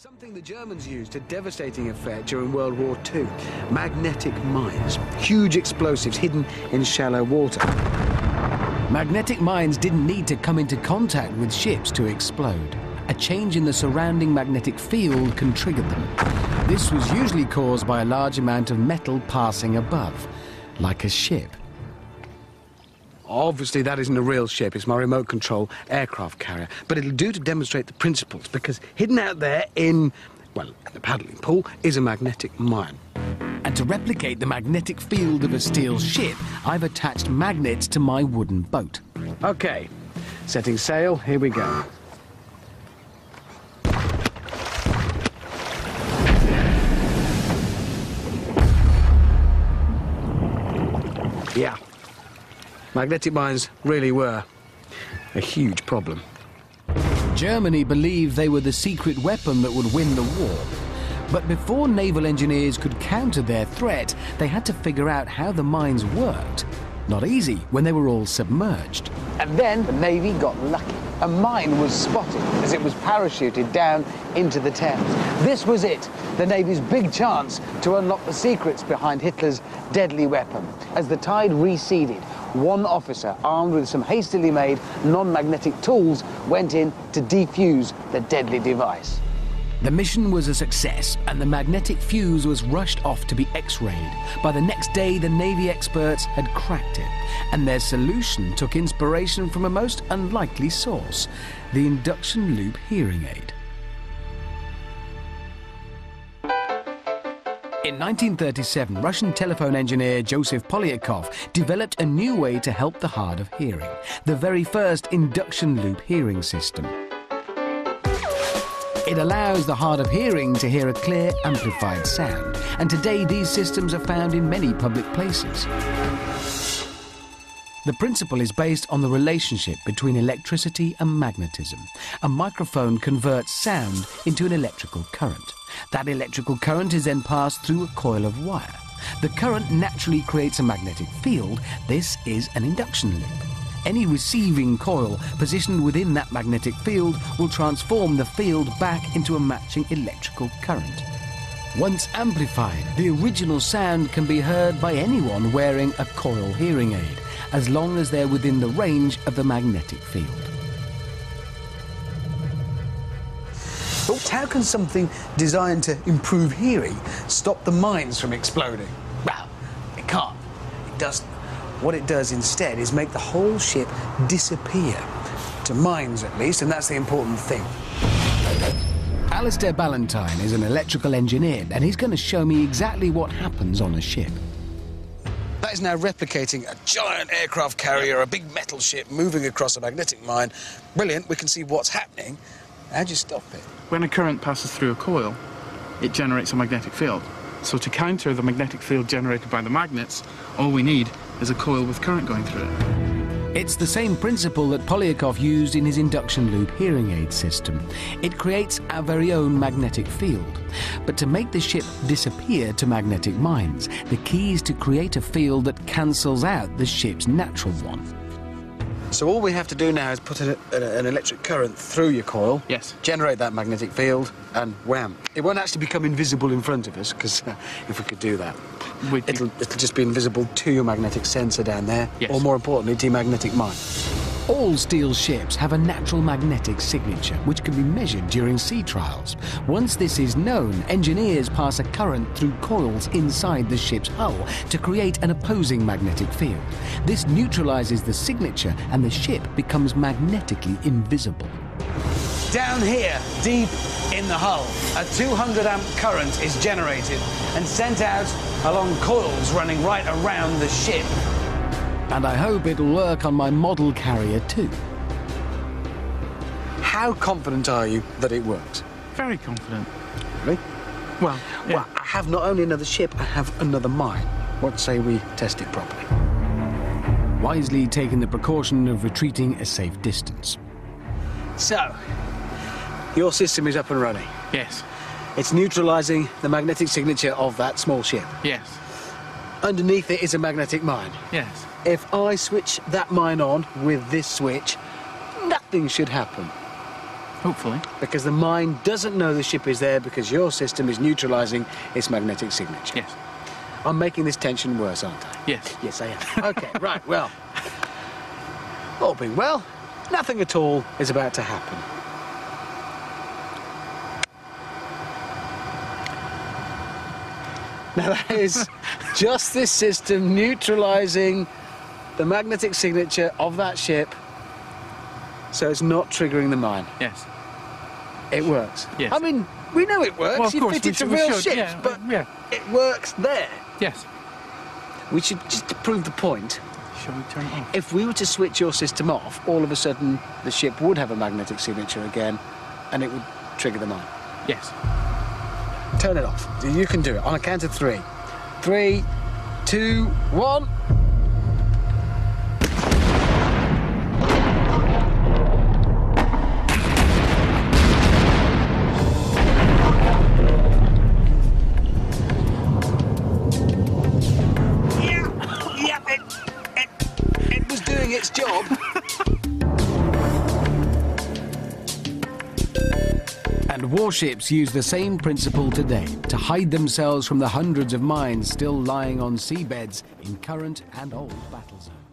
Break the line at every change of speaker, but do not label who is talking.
Something the Germans used to devastating effect during World War II. Magnetic mines. Huge explosives hidden in shallow water.
Magnetic mines didn't need to come into contact with ships to explode. A change in the surrounding magnetic field can trigger them. This was usually caused by a large amount of metal passing above, like a ship.
Obviously, that isn't a real ship. It's my remote control aircraft carrier. But it'll do to demonstrate the principles, because hidden out there in, well, the paddling pool is a magnetic mine.
And to replicate the magnetic field of a steel ship, I've attached magnets to my wooden boat.
Okay, setting sail, here we go. Magnetic mines really were a huge problem.
Germany believed they were the secret weapon that would win the war. But before naval engineers could counter their threat, they had to figure out how the mines worked. Not easy when they were all submerged.
And then the Navy got lucky. A mine was spotted as it was parachuted down into the Thames. This was it, the Navy's big chance to unlock the secrets behind Hitler's deadly weapon. As the tide receded, one officer, armed with some hastily made non-magnetic tools, went in to defuse the deadly device.
The mission was a success, and the magnetic fuse was rushed off to be x-rayed. By the next day, the Navy experts had cracked it, and their solution took inspiration from a most unlikely source, the induction loop hearing aid. In 1937, Russian telephone engineer Joseph Poliakoff developed a new way to help the hard of hearing, the very first induction loop hearing system. It allows the hard of hearing to hear a clear, amplified sound, and today these systems are found in many public places. The principle is based on the relationship between electricity and magnetism. A microphone converts sound into an electrical current. That electrical current is then passed through a coil of wire. The current naturally creates a magnetic field. This is an induction loop. Any receiving coil positioned within that magnetic field will transform the field back into a matching electrical current. Once amplified, the original sound can be heard by anyone wearing a coil hearing aid, as long as they're within the range of the magnetic field.
How can something designed to improve hearing stop the mines from exploding? Well, it can't. It doesn't. What it does instead is make the whole ship disappear. To mines, at least, and that's the important thing.
Alistair Ballantyne is an electrical engineer, and he's going to show me exactly what happens on a ship.
That is now replicating a giant aircraft carrier, a big metal ship moving across a magnetic mine. Brilliant, we can see what's happening. How do you stop it?
When a current passes through a coil, it generates a magnetic field. So to counter the magnetic field generated by the magnets, all we need is a coil with current going through it.
It's the same principle that Poliakoff used in his induction loop hearing aid system. It creates our very own magnetic field. But to make the ship disappear to magnetic mines, the key is to create a field that cancels out the ship's natural one.
So all we have to do now is put a, a, an electric current through your coil.
Yes.
Generate that magnetic field, and wham! It won't actually become invisible in front of us, because uh, if we could do that,
We'd
it'll, it'll just be invisible to your magnetic sensor down there,
Yes.
or more importantly, to your magnetic mine.
All steel ships have a natural magnetic signature, which can be measured during sea trials. Once this is known, engineers pass a current through coils inside the ship's hull to create an opposing magnetic field. This neutralizes the signature, and the ship becomes magnetically invisible.
Down here, deep in the hull, a 200 amp current is generated and sent out along coils running right around the ship.
And I hope it'll work on my model carrier too.
How confident are you that it works?
Very confident.
Really?
Well, yeah.
Well, I have not only another ship, I have another mine. What say we test it properly?
Wisely taking the precaution of retreating a safe distance.
So, your system is up and running.
yes,
It's neutralizing the magnetic signature of that small ship.
yes,
Underneath it is a magnetic mine.
yes.
If I switch that mine on with this switch, nothing should happen.
Hopefully.
Because the mine doesn't know the ship is there because your system is neutralizing its magnetic signature.
Yes.
I'm making this tension worse, aren't I?
Yes.
Yes, I am. Okay, right, well. All being well, nothing at all is about to happen. Now that is just this system neutralizing the magnetic signature of that ship so it's not triggering the mine.
Yes.
It works.
Yes.
I mean, we know it works.
Well, of
you
course,
fit it to real
should,
ships,
yeah,
but
yeah.
it works there.
Yes.
We should just to prove the point.
Shall we turn it off?
If we were to switch your system off, all of a sudden the ship would have a magnetic signature again, and it would trigger the mine.
Yes.
Turn it off. You can do it on a count of three. Three, two, one.
Warships use the same principle today to hide themselves from the hundreds of mines still lying on seabeds in current and old battle zones.